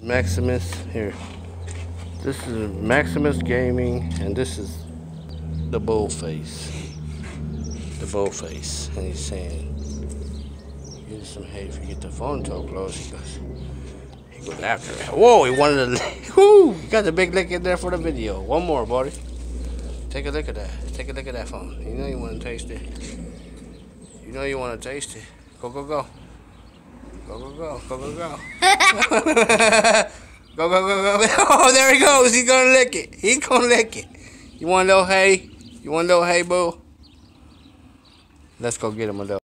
Maximus here. This is Maximus Gaming, and this is the bull face. The bull face, and he's saying, "Get some hay if you get the phone too close." He goes, he goes after it. Whoa! He wanted to. Whoo! Got the big lick in there for the video. One more, buddy. Take a look at that. Take a look at that phone. You know you want to taste it. You know you want to taste it. Go go go. Go go go. Go go go. go. Oh, there he goes. He's gonna lick it. He's gonna lick it. You want a little hay? You want a little hay, boo? Let's go get him a little.